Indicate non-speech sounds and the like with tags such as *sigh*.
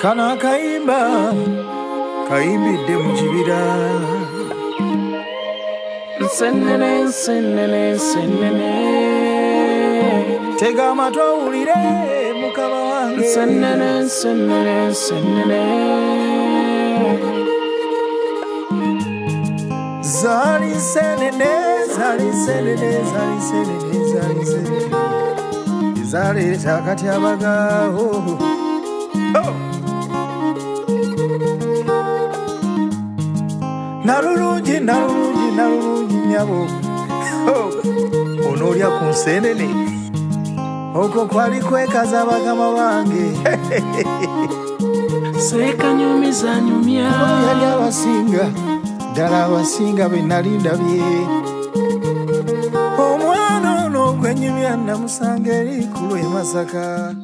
kano akayimba kayimbidde mu kibira Nsenene, nsenene, nsenene. tega amatw owulire mukama wange Nsenene, nsenene, nsenene. zaali nsenene zaali nsenene zaali nsenene zaali nsenene ezaleeta akatyabaga oh. Oh. Nalulungi nalulungi nalulungi nyabo Oh. onoolya ku nsenene okwo kwali kwekaza bagama bange *laughs* Sekanyumiza nyumya. yali abasinga ddala abasinga be nali ndabye omwana ono gwenyumya namusanga eri ku lw'e masaka